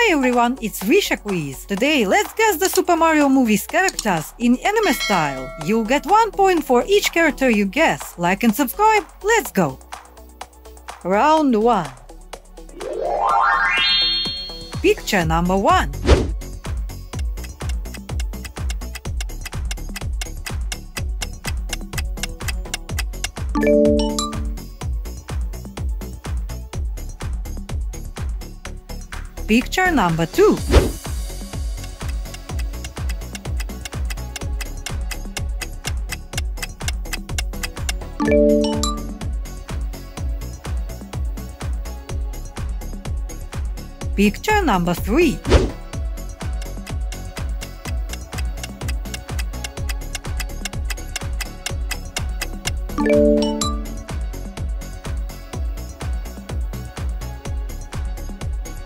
Hi everyone, it's Risha Quiz. Today, let's guess the Super Mario movie's characters in anime style. You'll get one point for each character you guess. Like and subscribe, let's go! Round 1 Picture number 1 Picture number 2 Picture number 3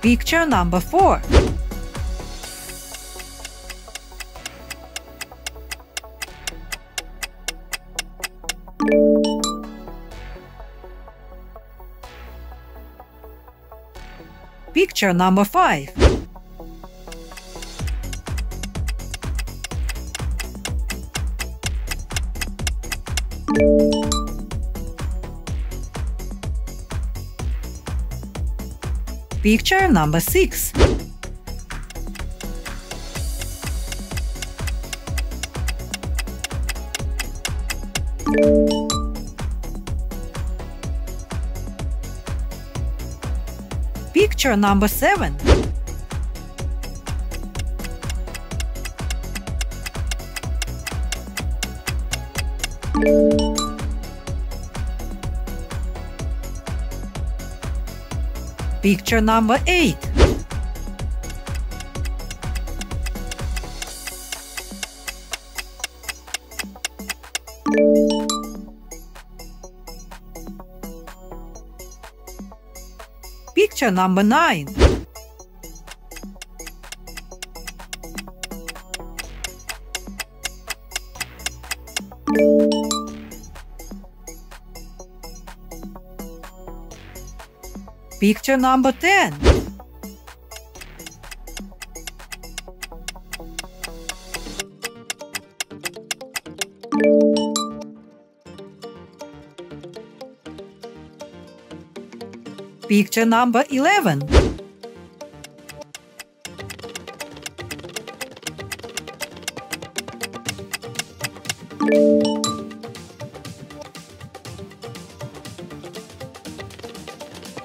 Picture number 4 Picture number 5 Picture number 6 Picture number 7 Picture number 8 Picture number 9 Picture number 10 Picture number 11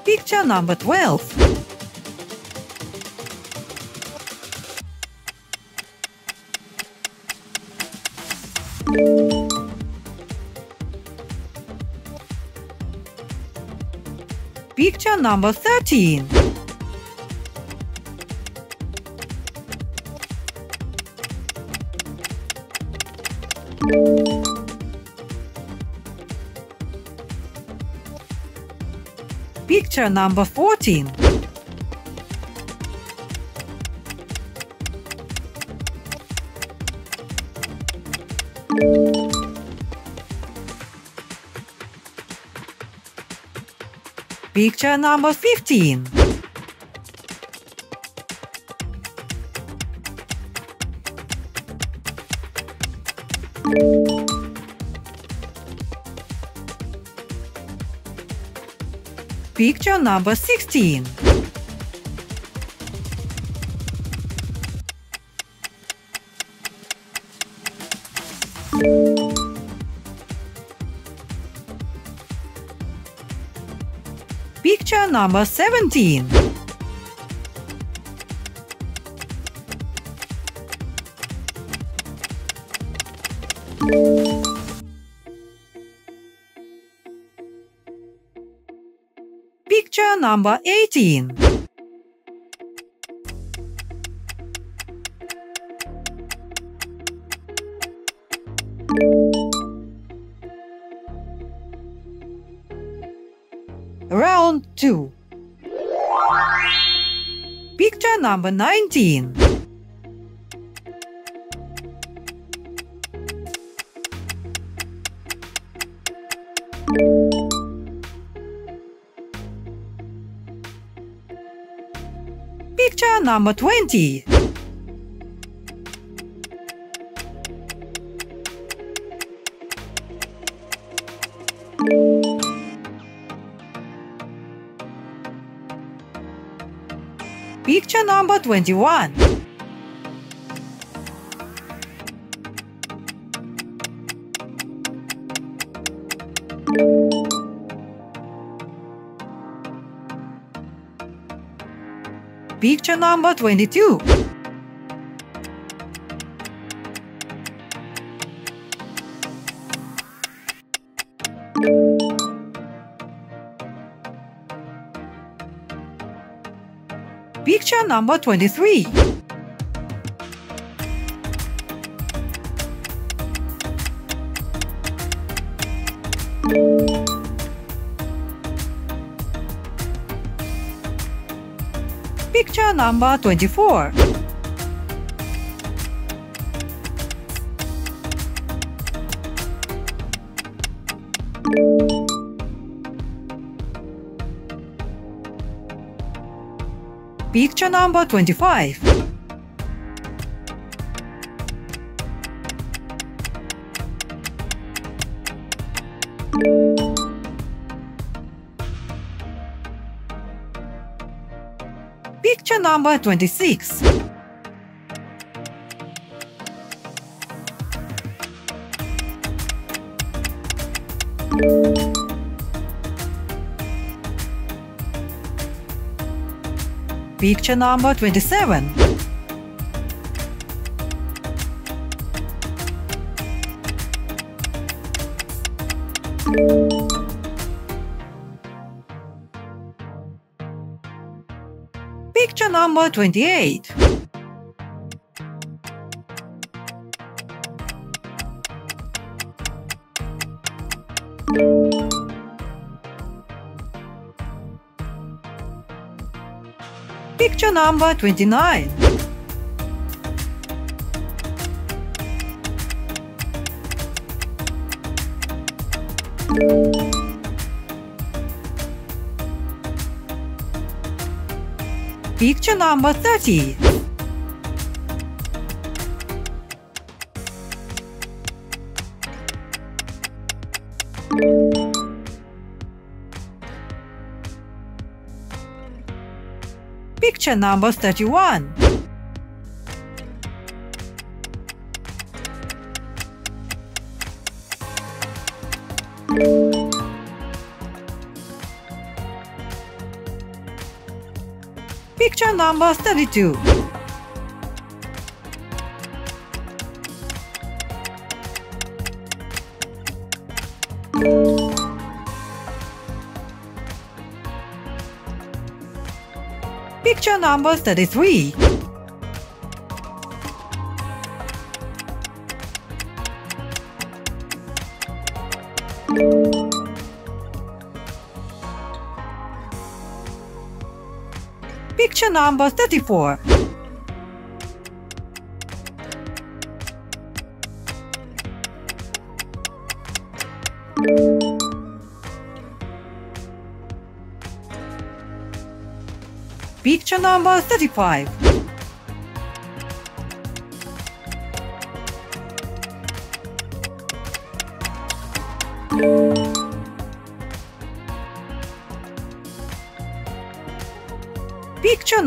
Picture number 12 Picture number 13 Picture number 14 Picture number 15 Picture number 16 Picture number 17 Picture number 18 Round 2 Picture number 19 Picture number 20. Picture number 21. Picture number 22. Picture number 23. Picture number 24. Picture number 25. Picture number 26. Picture number 27. Picture number 28. Picture number 29. Picture number 30. Picture number 31. Picture number 32. Picture number 33. Picture number 34. Picture number 35. Picture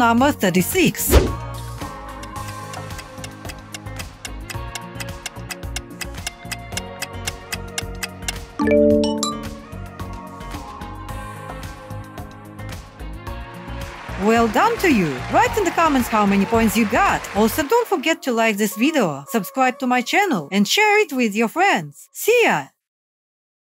number 36. Well done to you! Write in the comments how many points you got. Also don't forget to like this video, subscribe to my channel and share it with your friends. See ya!